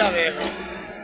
Tchau.